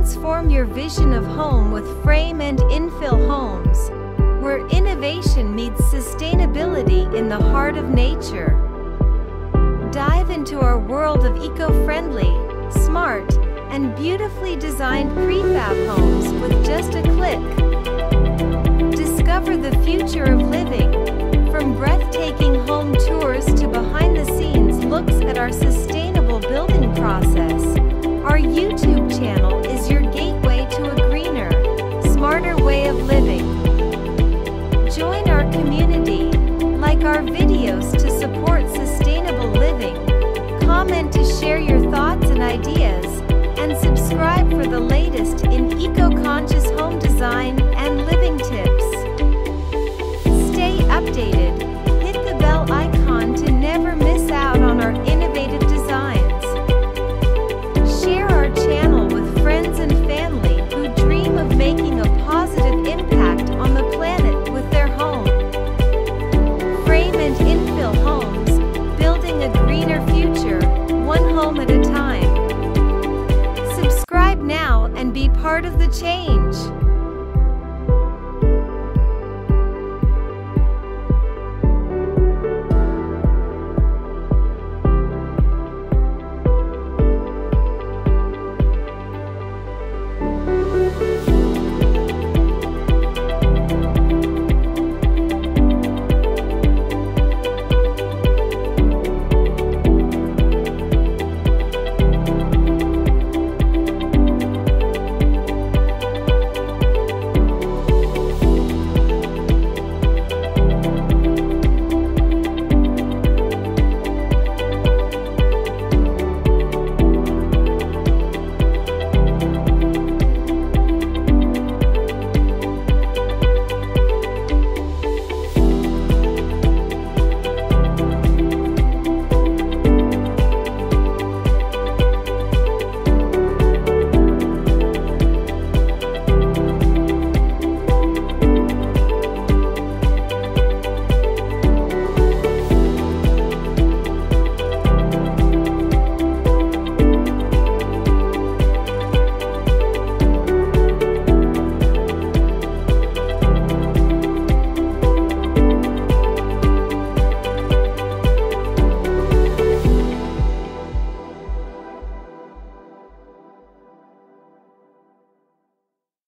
Transform your vision of home with frame and infill homes, where innovation meets sustainability in the heart of nature. Dive into our world of eco-friendly, smart, and beautifully designed prefab homes with just a click. Discover the future of living, community, like our videos to support sustainable living, comment to share your thoughts and ideas, and subscribe for the latest part of the change.